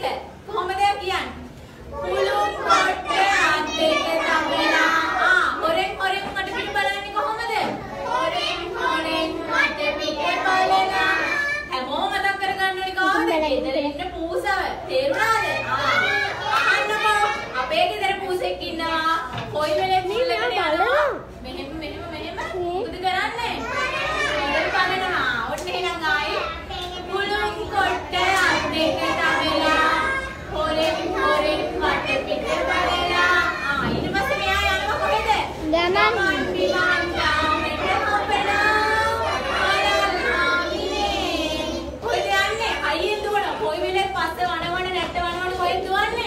එක. කොහොමද කියන්නේ? පුළුන් කොට්ටේ අත් දෙක තබලා. ආ හොරෙන් හොරෙන් මට පිට බලන්නේ කොහොමද? හොරෙන් හොරෙන් මට පිට බලලා. හැමෝම මතක් කරගන්න ඕනේ කවුද? ගෙදර ඉන්න පූසව. තේරුණාද? පස්සේ වනවන නැට්ට වනවන කොහෙද දුවන්නේ?